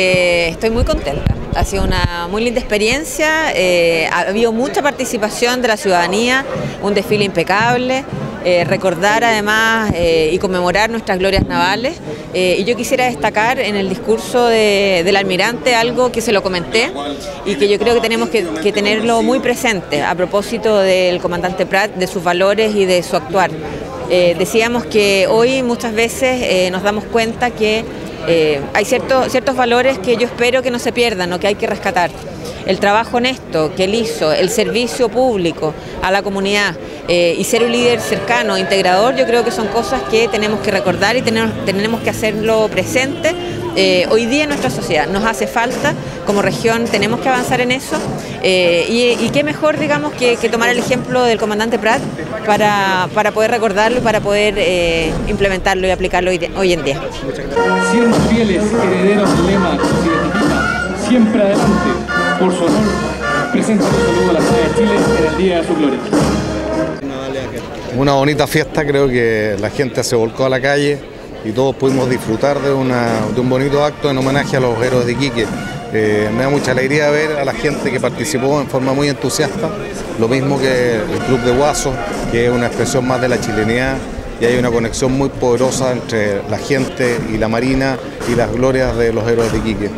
Eh, estoy muy contenta, ha sido una muy linda experiencia, eh, ha habido mucha participación de la ciudadanía, un desfile impecable, eh, recordar además y conmemorar nuestras glorias navales. y yo quisiera destacar en el discurso del almirante algo que se lo comenté y que yo creo que tenemos que, que tenerlo muy presente a propósito del comandante Prat, de sus valores y de su actuar. decíamos que hoy muchas veces nos damos cuenta que eh, hay ciertos, ciertos valores que yo espero que no se pierdan o que hay que rescatar. El trabajo honesto que él hizo, el servicio público a la comunidad eh, y ser un líder cercano, integrador, yo creo que son cosas que tenemos que recordar y tenemos, tenemos que hacerlo presente eh, hoy día en nuestra sociedad. Nos hace falta, como región tenemos que avanzar en eso y, qué mejor, digamos, que, tomar el ejemplo del comandante Prat para, poder recordarlo y para poder implementarlo y aplicarlo hoy, en día fieles herederos del lema que identifica siempre adelante por su honor, presenta un saludo a la ciudad de Chile en el Día de su Gloria. Una bonita fiesta, creo que la gente se volcó a la calle y todos pudimos disfrutar de, un bonito acto en homenaje a los héroes de Iquique. Eh, me da mucha alegría ver a la gente que participó en forma muy entusiasta, lo mismo que el Club de Guaso, que es una expresión más de la chilenidad y hay una conexión muy poderosa entre la gente y la Marina y las glorias de los héroes de Iquique.